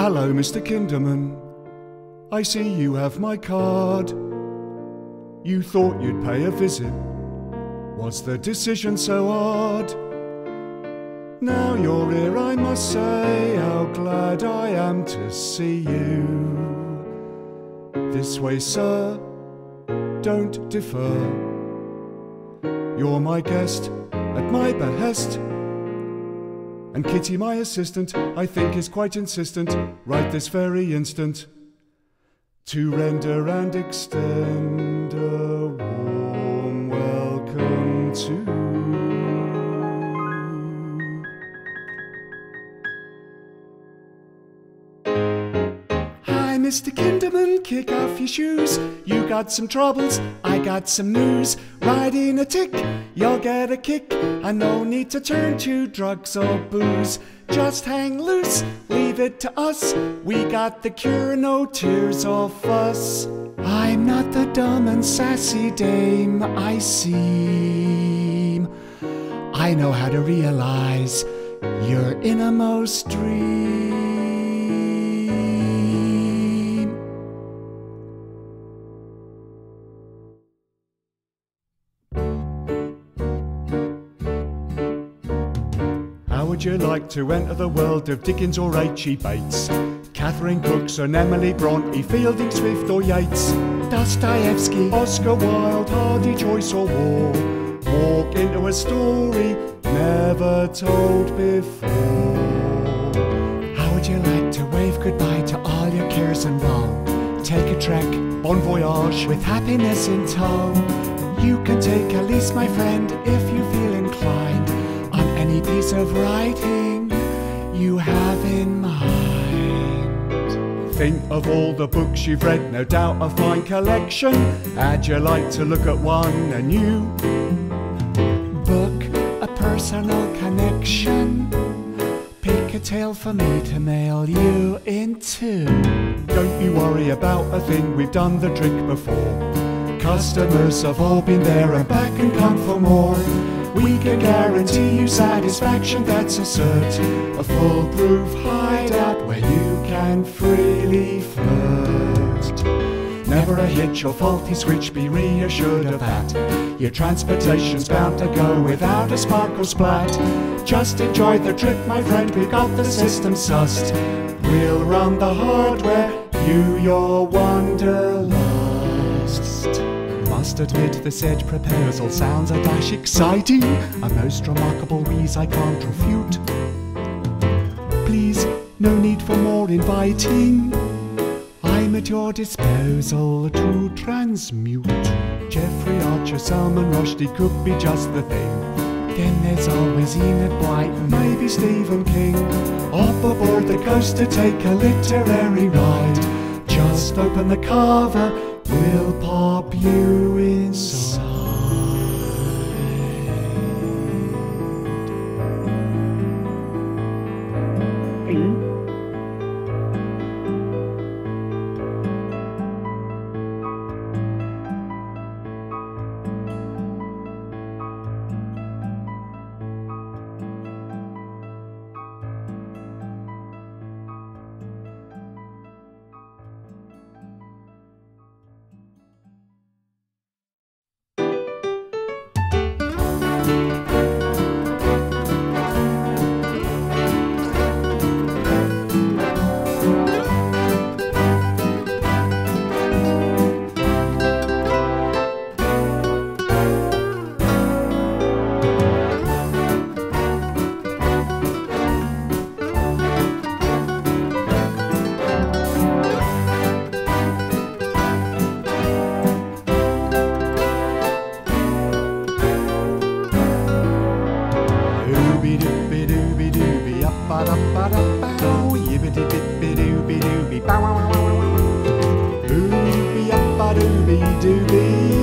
Hello, Mr. Kinderman. I see you have my card. You thought you'd pay a visit. Was the decision so hard? Now you're here, I must say how glad I am to see you. This way, sir, don't defer. You're my guest at my behest. And Kitty, my assistant, I think is quite insistent, right this very instant, to render and extend Mr. Kinderman, kick off your shoes. You got some troubles, I got some news. Riding a tick, you'll get a kick. And no need to turn to drugs or booze. Just hang loose, leave it to us. We got the cure, no tears or fuss. I'm not the dumb and sassy dame I seem. I know how to realize your innermost dream. Would you like to enter the world of Dickens or H.E. Bates? Catherine Cookson, Emily Bronte, Fielding Swift or Yeats? Dostoevsky, Oscar Wilde, Hardy, Joyce or Waugh? Walk into a story never told before. How would you like to wave goodbye to all your cares and woe? Take a trek, bon voyage, with happiness in tow. You can take a lease, my friend, if you feel inclined, piece of writing you have in mind. Think of all the books you've read, no doubt a fine collection. How'd you like to look at one anew? Book a personal connection. Pick a tale for me to mail you into. Don't you worry about a thing, we've done the trick before. Customers have all been there and back and come for more. We can guarantee you satisfaction, that's a cert. A foolproof hideout where you can freely flirt. Never a hitch or faulty switch, be reassured of that. Your transportation's bound to go without a spark or splat. Just enjoy the trip, my friend, we got the system sussed. We'll run the hardware, you your wanderlust. Must admit the said proposal sounds a dash exciting, a most remarkable wheeze I can't refute. Please, no need for more inviting. I'm at your disposal to transmute. Jeffrey Archer, Salman Rushdie could be just the thing. Then there's always Enid Blyton, maybe Stephen King. Up aboard the coast to take a literary ride. Just open the cover, we'll pop you inside. dooby dooby dooby dooby up ba da ba da bow yibbity bippy dooby dooby bow wow wow wow wow ooby up ba dooby dooby